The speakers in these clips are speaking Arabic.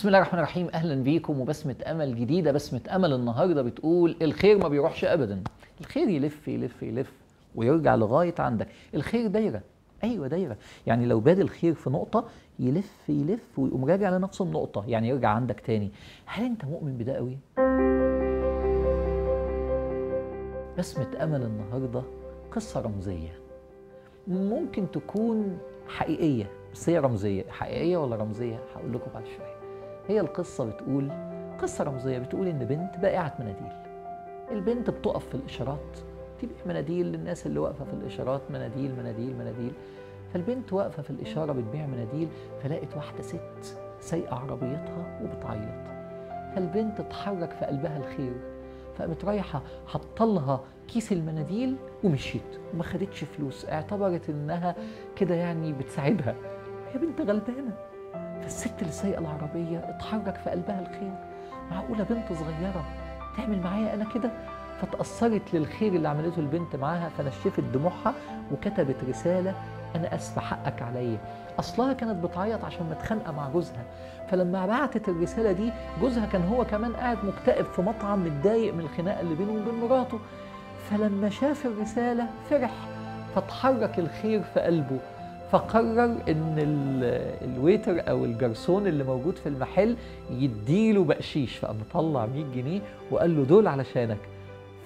بسم الله الرحمن الرحيم. أهلا بيكم وبسمة أمل جديدة. بسمة أمل النهارده بتقول الخير ما بيروحش ابدا. الخير يلف يلف يلف ويرجع لغاية عندك. الخير دايرة. أيوه دايرة. يعني لو باد الخير في نقطة يلف يلف ويقوم راجع لنفس النقطة. يعني يرجع عندك تاني. هل أنت مؤمن بده قوي؟ بسمة أمل النهارده قصة رمزية. ممكن تكون حقيقية بس هي رمزية. حقيقية ولا رمزية؟ هقول لكم بعد شوية هي القصة بتقول قصة رمزية بتقول إن بنت بائعة مناديل. البنت بتقف في الإشارات تبيع مناديل للناس اللي واقفة في الإشارات مناديل مناديل مناديل. فالبنت واقفة في الإشارة بتبيع مناديل فلقت واحدة ست سايقة عربيتها وبتعيط. فالبنت اتحرك في قلبها الخير فقامت رايحة حطلها كيس المناديل ومشيت. وما خدتش فلوس اعتبرت إنها كده يعني بتساعدها. هي بنت غلبانة. فالست اللي سايقة العربية اتحرك في قلبها الخير. معقولة بنت صغيرة تعمل معايا أنا كده؟ فتأثرت للخير اللي عملته البنت معاها فنشفت دموعها وكتبت رسالة أنا أسفة حقك عليا. أصلها كانت بتعيط عشان متخانقة مع جوزها. فلما بعتت الرسالة دي جوزها كان هو كمان قاعد مكتئب في مطعم متضايق من الخناقة اللي بينه وبين مراته. فلما شاف الرسالة فرح فتحرك الخير في قلبه. فقرر إن الويتر أو الجرسون اللي موجود في المحل يديله بقشيش فقام مطلع 100 جنيه وقال له دول علشانك.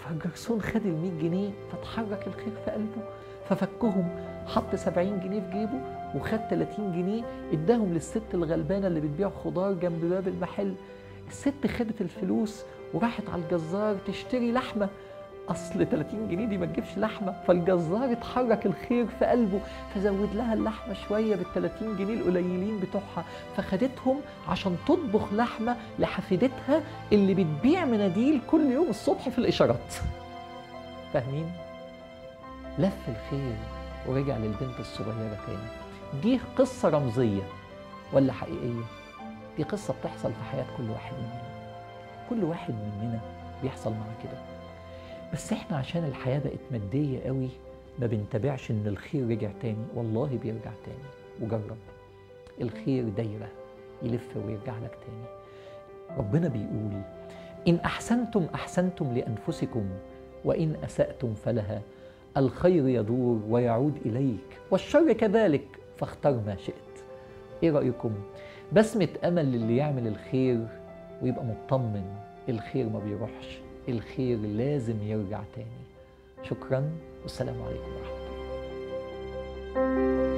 فالجرسون خد ال 100 جنيه فتحرك الخير في قلبه ففكهم حط 70 جنيه في جيبه وخد 30 جنيه إداهم للست الغلبانة اللي بتبيع خضار جنب باب المحل. الست خدت الفلوس وراحت على الجزار تشتري لحمة. أصل 30 جنيه دي ما تجيبش لحمة فالجزار اتحرك الخير في قلبه فزود لها اللحمة شوية بال 30 جنيه القليلين بتوعها فخدتهم عشان تطبخ لحمة لحفيدتها اللي بتبيع مناديل كل يوم الصبح في الإشارات. فاهمين؟ لف الخير ورجع للبنت الصغيرة تاني. دي قصة رمزية ولا حقيقية؟ دي قصة بتحصل في حياة كل واحد مننا. كل واحد مننا بيحصل معاه كده. بس إحنا عشان الحياة بقت مادية قوي ما بنتابعش إن الخير رجع تاني. والله بيرجع تاني. وجرب. الخير دايرة. يلف ويرجع لك تاني. ربنا بيقول إن أحسنتم أحسنتم لأنفسكم وإن أسأتم فلها. الخير يدور ويعود إليك والشر كذلك فاختر ما شئت. إيه رأيكم؟ بسمه امل للي يعمل الخير ويبقى مطمن الخير ما بيروحش. الخير لازم يرجع تاني. شكرا والسلام عليكم ورحمة الله.